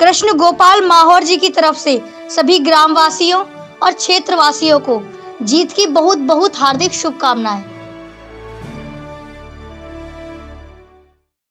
कृष्ण गोपाल माहौर जी की तरफ़ से सभी ग्रामवासियों और क्षेत्रवासियों को जीत की बहुत बहुत हार्दिक शुभकामनाएँ।